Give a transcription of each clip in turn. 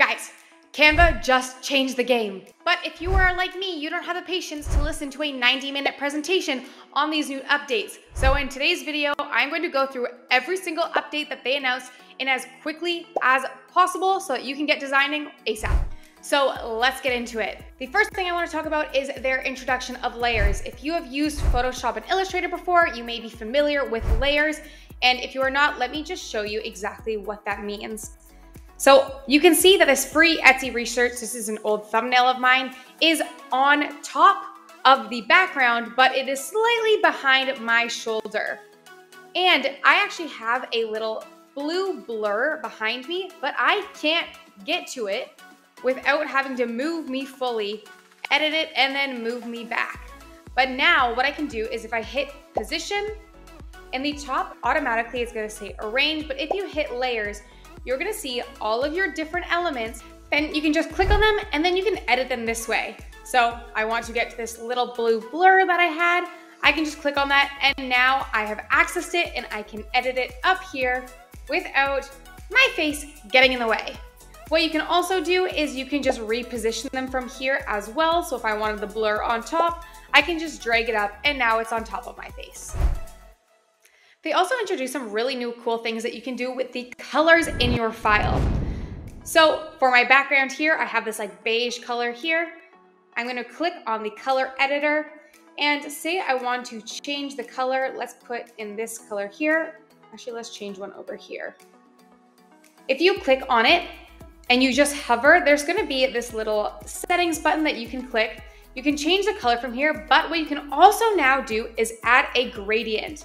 Guys, Canva just changed the game. But if you are like me, you don't have the patience to listen to a 90 minute presentation on these new updates. So in today's video, I'm going to go through every single update that they announced in as quickly as possible so that you can get designing ASAP. So let's get into it. The first thing I wanna talk about is their introduction of layers. If you have used Photoshop and Illustrator before, you may be familiar with layers. And if you are not, let me just show you exactly what that means. So you can see that this free Etsy research, this is an old thumbnail of mine, is on top of the background, but it is slightly behind my shoulder. And I actually have a little blue blur behind me, but I can't get to it without having to move me fully, edit it, and then move me back. But now what I can do is if I hit position, in the top, automatically it's gonna say arrange, but if you hit layers, you're gonna see all of your different elements and you can just click on them and then you can edit them this way. So I want to get to this little blue blur that I had. I can just click on that and now I have accessed it and I can edit it up here without my face getting in the way. What you can also do is you can just reposition them from here as well. So if I wanted the blur on top, I can just drag it up and now it's on top of my face. They also introduced some really new cool things that you can do with the colors in your file. So for my background here, I have this like beige color here. I'm gonna click on the color editor and say I want to change the color. Let's put in this color here. Actually, let's change one over here. If you click on it and you just hover, there's gonna be this little settings button that you can click. You can change the color from here, but what you can also now do is add a gradient.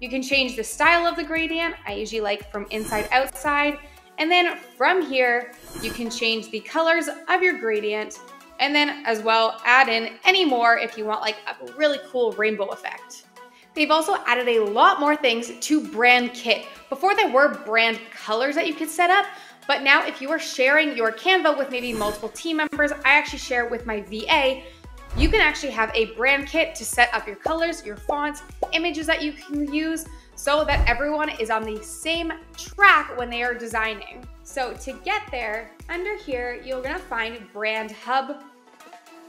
You can change the style of the gradient. I usually like from inside outside. And then from here, you can change the colors of your gradient and then as well add in any more if you want like a really cool rainbow effect. They've also added a lot more things to Brand Kit. Before there were brand colors that you could set up, but now if you are sharing your Canva with maybe multiple team members, I actually share it with my VA, you can actually have a brand kit to set up your colors, your fonts, images that you can use so that everyone is on the same track when they are designing. So to get there, under here, you're gonna find Brand Hub.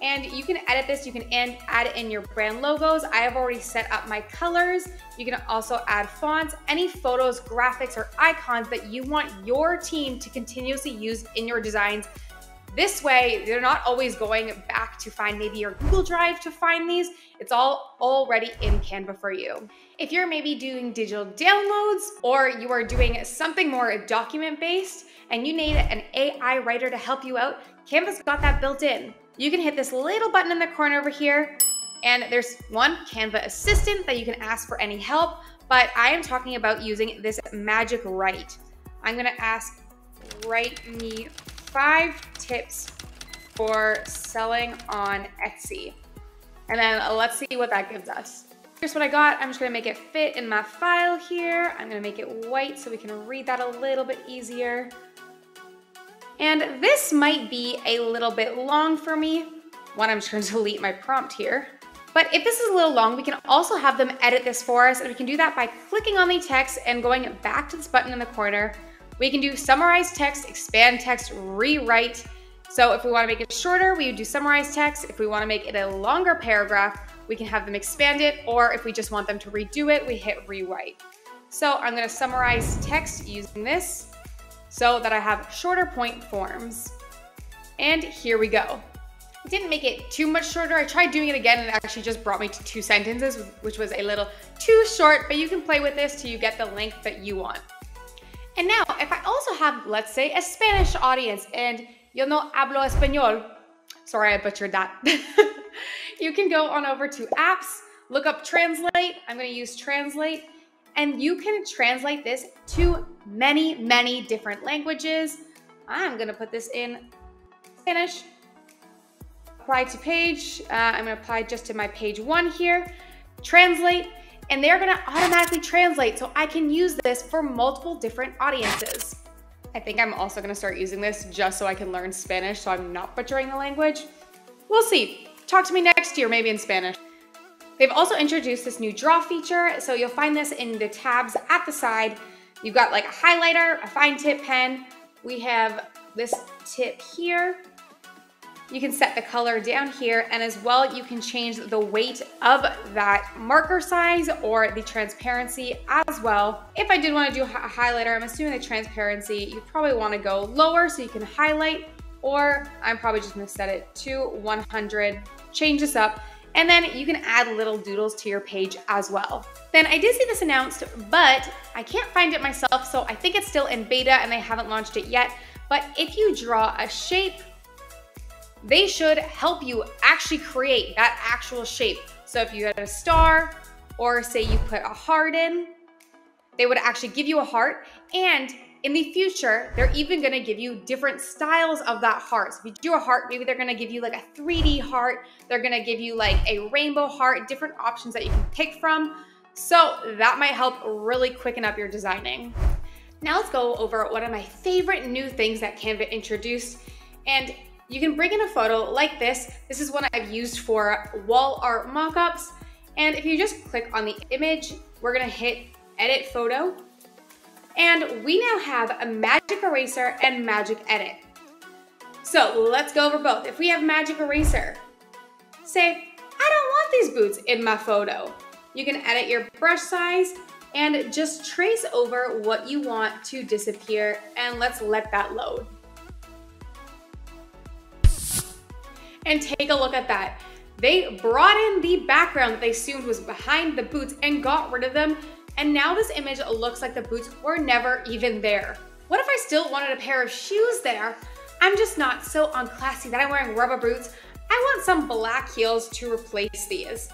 And you can edit this, you can add in your brand logos. I have already set up my colors. You can also add fonts, any photos, graphics, or icons that you want your team to continuously use in your designs this way, they're not always going back to find maybe your Google Drive to find these. It's all already in Canva for you. If you're maybe doing digital downloads or you are doing something more document-based and you need an AI writer to help you out, Canva's got that built in. You can hit this little button in the corner over here and there's one Canva assistant that you can ask for any help, but I am talking about using this magic write. I'm gonna ask, write me five tips for selling on Etsy. And then uh, let's see what that gives us. Here's what I got. I'm just gonna make it fit in my file here. I'm gonna make it white so we can read that a little bit easier. And this might be a little bit long for me. One, I'm just gonna delete my prompt here. But if this is a little long, we can also have them edit this for us, and we can do that by clicking on the text and going back to this button in the corner. We can do summarize text, expand text, rewrite, so if we wanna make it shorter, we would do summarize text. If we wanna make it a longer paragraph, we can have them expand it, or if we just want them to redo it, we hit rewrite. So I'm gonna summarize text using this so that I have shorter point forms. And here we go. I didn't make it too much shorter. I tried doing it again and it actually just brought me to two sentences, which was a little too short, but you can play with this till you get the length that you want. And now, if I also have, let's say, a Spanish audience and Yo no hablo español. Sorry, I butchered that. you can go on over to apps, look up translate. I'm going to use translate. And you can translate this to many, many different languages. I'm going to put this in Spanish. Apply to page. Uh, I'm going to apply just to my page one here. Translate. And they're to automatically translate. So I can use this for multiple different audiences. I think I'm also gonna start using this just so I can learn Spanish so I'm not butchering the language. We'll see. Talk to me next year, maybe in Spanish. They've also introduced this new draw feature, so you'll find this in the tabs at the side. You've got like a highlighter, a fine tip pen. We have this tip here. You can set the color down here and as well you can change the weight of that marker size or the transparency as well. If I did want to do a highlighter, I'm assuming the transparency, you probably want to go lower so you can highlight or I'm probably just to set it to 100, change this up, and then you can add little doodles to your page as well. Then I did see this announced, but I can't find it myself, so I think it's still in beta and they haven't launched it yet. But if you draw a shape, they should help you actually create that actual shape. So if you had a star, or say you put a heart in, they would actually give you a heart and in the future, they're even gonna give you different styles of that heart. So if you do a heart, maybe they're gonna give you like a 3D heart. They're gonna give you like a rainbow heart, different options that you can pick from. So that might help really quicken up your designing. Now let's go over one of my favorite new things that Canva introduced. And you can bring in a photo like this. This is one I've used for wall art mockups. And if you just click on the image, we're gonna hit edit photo and we now have a Magic Eraser and Magic Edit. So let's go over both. If we have Magic Eraser, say, I don't want these boots in my photo. You can edit your brush size and just trace over what you want to disappear and let's let that load. And take a look at that. They brought in the background that they assumed was behind the boots and got rid of them and now this image looks like the boots were never even there. What if I still wanted a pair of shoes there? I'm just not so unclassy that I'm wearing rubber boots. I want some black heels to replace these.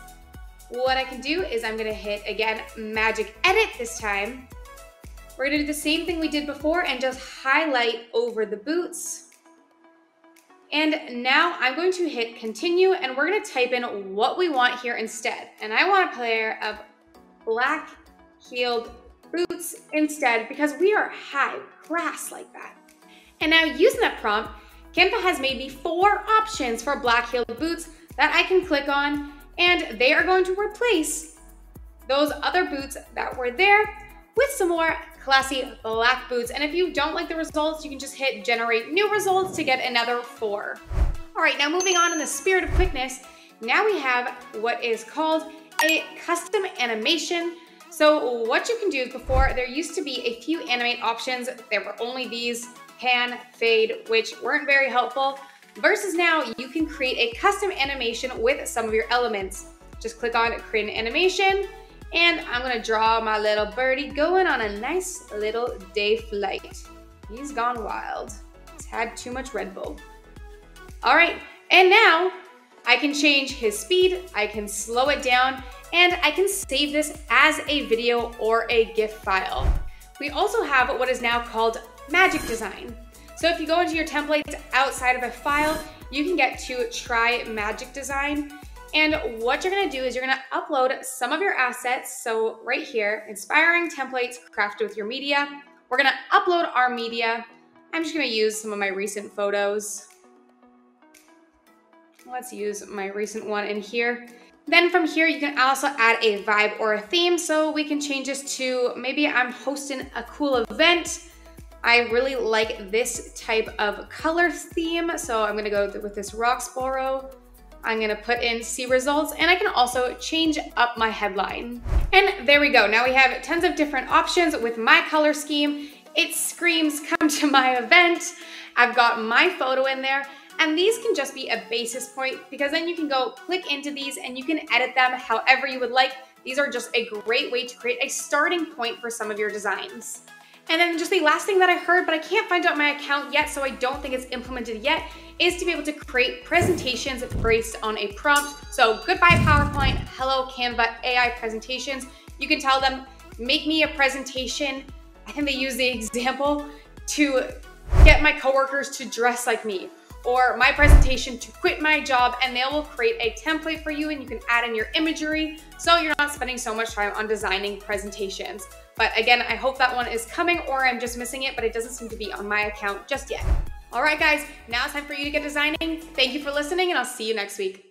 What I can do is I'm gonna hit, again, magic edit this time. We're gonna do the same thing we did before and just highlight over the boots. And now I'm going to hit continue and we're gonna type in what we want here instead. And I want a pair of black heeled boots instead because we are high grass like that. And now using that prompt, Canva has made me four options for black heeled boots that I can click on and they are going to replace those other boots that were there with some more classy black boots. And if you don't like the results, you can just hit generate new results to get another four. All right, now moving on in the spirit of quickness, now we have what is called a custom animation so what you can do is before, there used to be a few animate options. There were only these, pan, fade, which weren't very helpful. Versus now, you can create a custom animation with some of your elements. Just click on create an animation, and I'm gonna draw my little birdie going on a nice little day flight. He's gone wild. He's had too much Red Bull. All right, and now I can change his speed, I can slow it down, and I can save this as a video or a GIF file. We also have what is now called Magic Design. So if you go into your templates outside of a file, you can get to try Magic Design. And what you're gonna do is you're gonna upload some of your assets. So right here, inspiring templates crafted with your media. We're gonna upload our media. I'm just gonna use some of my recent photos. Let's use my recent one in here. Then from here, you can also add a vibe or a theme. So we can change this to maybe I'm hosting a cool event. I really like this type of color theme. So I'm gonna go with this Roxborough. I'm gonna put in see results and I can also change up my headline. And there we go. Now we have tons of different options with my color scheme. It screams come to my event. I've got my photo in there and these can just be a basis point because then you can go click into these and you can edit them however you would like. These are just a great way to create a starting point for some of your designs. And then just the last thing that I heard, but I can't find out my account yet, so I don't think it's implemented yet, is to be able to create presentations based on a prompt. So goodbye PowerPoint, hello Canva AI presentations. You can tell them, make me a presentation. I think they use the example to get my coworkers to dress like me or my presentation to quit my job and they will create a template for you and you can add in your imagery so you're not spending so much time on designing presentations. But again, I hope that one is coming or I'm just missing it, but it doesn't seem to be on my account just yet. All right, guys, now it's time for you to get designing. Thank you for listening and I'll see you next week.